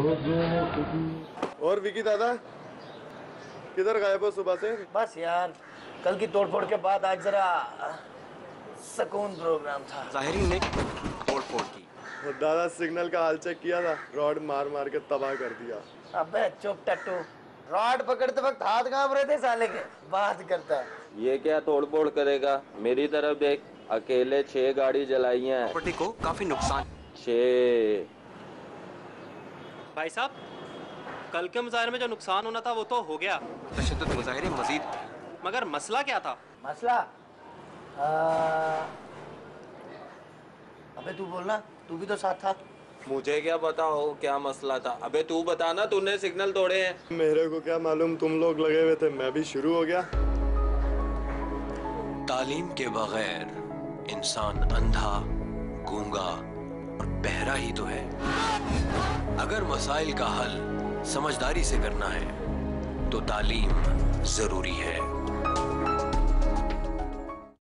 और विकी दादा किधर गायब हो सुबह से? बस यार कल की तोड़फोड़ के बाद आज जरा सुकून प्रोग्राम था। जाहिरी ने तोड़ फोड़ की दादा सिग्नल का हाल चेक किया था? रॉड मार मार के तबाह कर दिया। अबे चुप टट्टू। रॉड पकड़ते वक्त हाथ काँप रहे थे साले के। बात करता है। ये क्या तोड़ फोड़ करेगा? मेरी तरफ़ देख अकेले छह गाड़ी जलाई है। प्रॉपर्टी को काफ़ी नुकसान छह। भाई साहब कल के मुजाहरे में जो नुकसान होना था वो तो हो गया। तशद मुजाहरे मजीद। मगर मसला क्या था? मसला? आ, अबे तू बोलना तू भी तो साथ था। मुझे क्या पता हो क्या मसला था। अबे तू बता ना तूने सिग्नल तोड़े हैं। मेरे को क्या मालूम तुम लोग लगे हुए थे मैं भी शुरू हो गया। तालीम के बगैर इंसान अंधा गूँगा और बहरा ही तो है। अगर मसाइल का हल समझदारी से करना है तो तालीम ज़रूरी है।